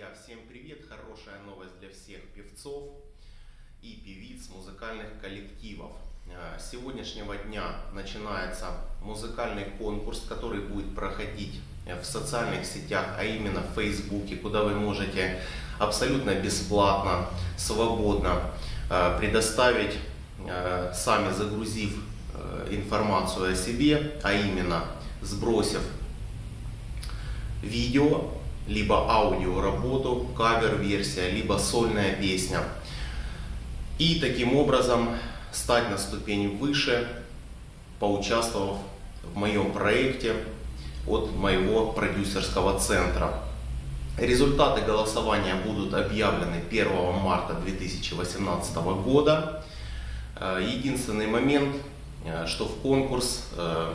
Друзья, всем привет! Хорошая новость для всех певцов и певиц музыкальных коллективов. Э, с сегодняшнего дня начинается музыкальный конкурс, который будет проходить в социальных сетях, а именно в Фейсбуке, куда вы можете абсолютно бесплатно, свободно э, предоставить, э, сами загрузив информацию о себе, а именно сбросив видео либо аудиоработу, кавер-версия, либо сольная песня. И таким образом стать на ступень выше, поучаствовав в моем проекте от моего продюсерского центра. Результаты голосования будут объявлены 1 марта 2018 года. Э, единственный момент, э, что в конкурс э,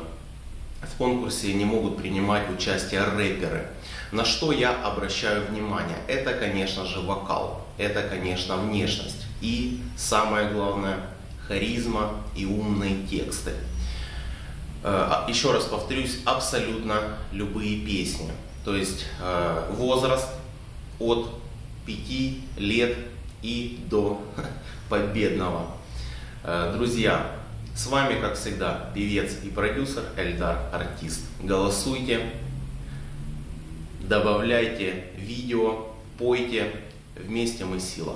в конкурсе не могут принимать участие рэперы. На что я обращаю внимание? Это, конечно же, вокал, это, конечно, внешность и, самое главное, харизма и умные тексты. Э, а, еще раз повторюсь, абсолютно любые песни. То есть э, возраст от 5 лет и до победного. Э, друзья, с вами, как всегда, певец и продюсер Эльдар Артист. Голосуйте, добавляйте видео, пойте, вместе мы сила.